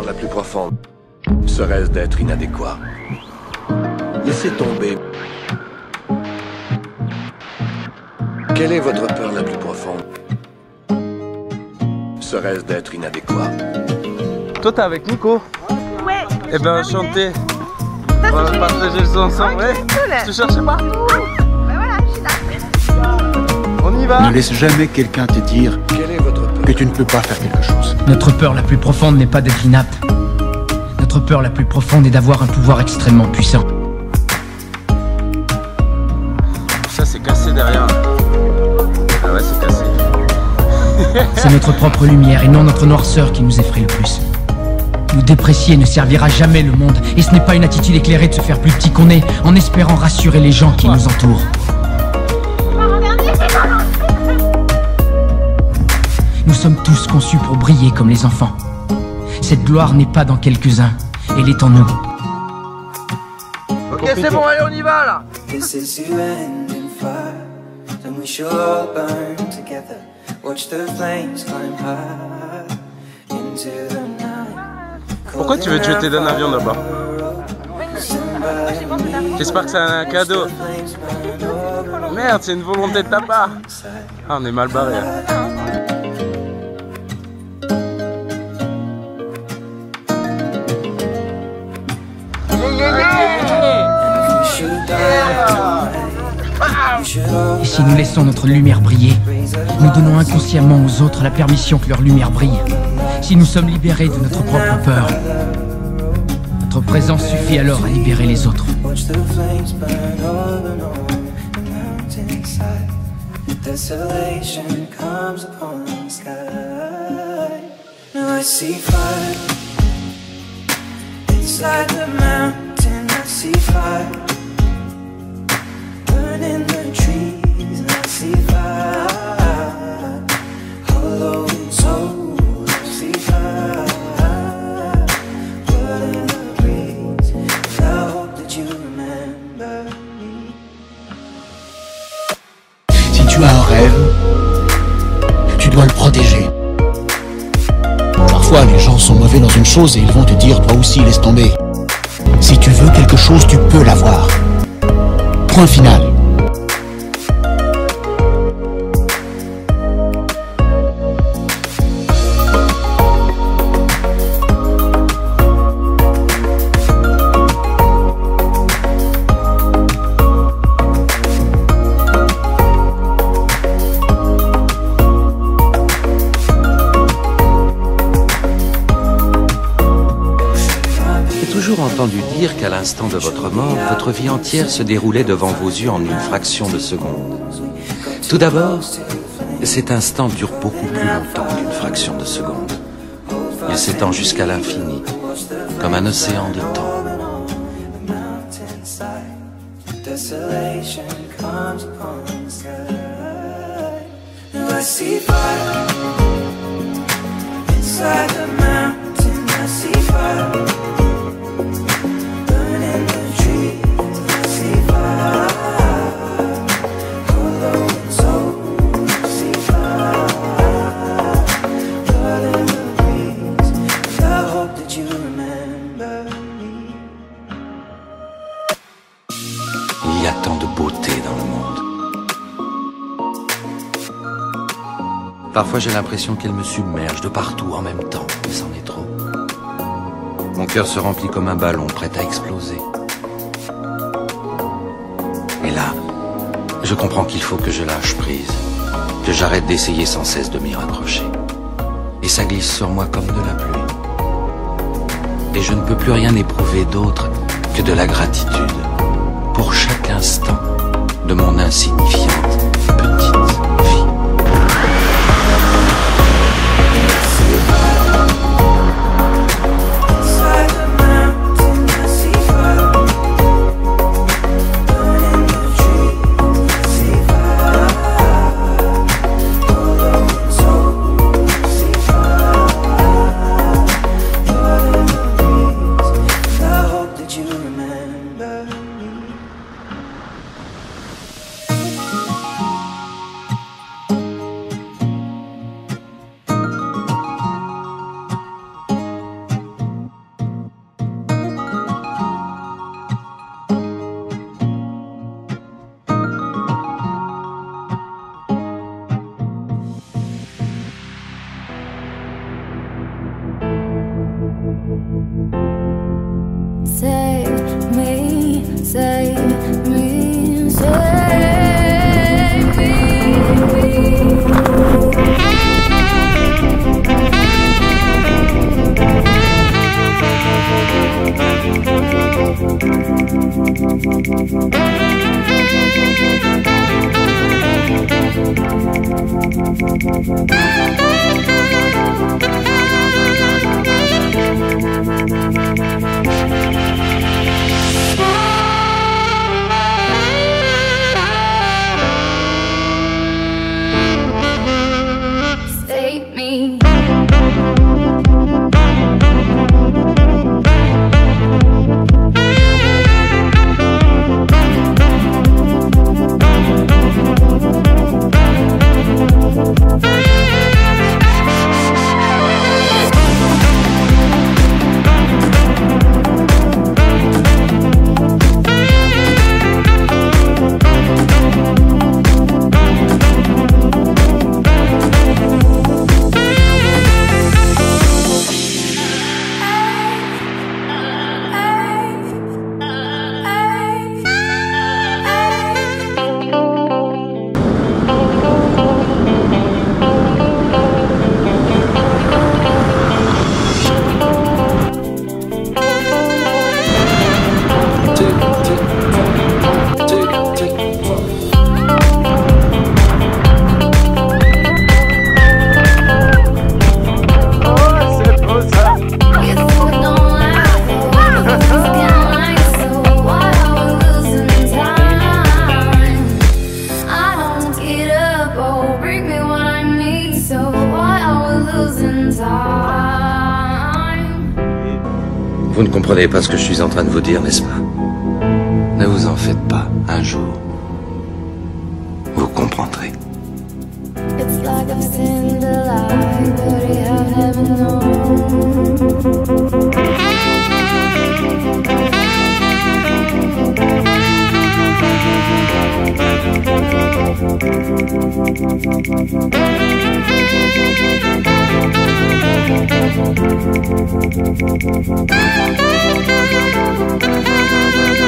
peur la plus profonde serait-ce d'être inadéquat? Laissez tomber. Quelle est votre peur la plus profonde? Serait-ce d'être inadéquat? Toi, t'es avec Nico? Ouais. Eh ben, enchanté. On va partager le son ensemble, ouais. Tu cherchais pas voilà, je suis là. On y va Ne laisse jamais quelqu'un te dire Quelle est votre peur que tu ne peux pas faire quelque chose. Notre peur la plus profonde n'est pas d'être inapte. Notre peur la plus profonde est d'avoir un pouvoir extrêmement puissant. Ça, c'est cassé derrière. Ah ouais, c'est cassé. C'est notre propre lumière et non notre noirceur qui nous effraie le plus. Nous déprécier ne servira jamais le monde et ce n'est pas une attitude éclairée de se faire plus petit qu'on est en espérant rassurer les gens qui nous entourent. Sommes tous conçus pour briller comme les enfants. Cette gloire n'est pas dans quelques-uns, elle est en nous. Ok, c'est bon, allez, on y va là This is you end in fire, and we shall all burn together. Watch the flames climb high into the night. Pourquoi tu veux que je te donne un avion d'abord J'espère que c'est un cadeau. Merde, c'est une volonté de ta part. Ah, on est mal barré. hein. Si nous laissons notre lumière briller, nous donnons inconsciemment aux autres la permission que leur lumière brille. Si nous sommes libérés de notre propre peur, notre présence suffit alors à libérer les autres. inside the mountain. I see fire burning the trees. Et ils vont te dire toi aussi laisse tomber. Si tu veux quelque chose, tu peux l'avoir. Point final. Toujours entendu dire qu'à l'instant de votre mort, votre vie entière se déroulait devant vos yeux en une fraction de seconde. Tout d'abord, cet instant dure beaucoup plus longtemps qu'une fraction de seconde. Il s'étend jusqu'à l'infini, comme un océan de temps. Dans le monde. Parfois j'ai l'impression qu'elle me submerge de partout en même temps, mais c'en est trop. Mon cœur se remplit comme un ballon prêt à exploser. Et là, je comprends qu'il faut que je lâche prise, que j'arrête d'essayer sans cesse de m'y raccrocher. Et ça glisse sur moi comme de la pluie. Et je ne peux plus rien éprouver d'autre que de la gratitude de Thank you. Vous ne comprenez pas ce que je suis en train de vous dire, n'est-ce pas? Ne vous en faites pas. Un jour, vous comprendrez. Thank you.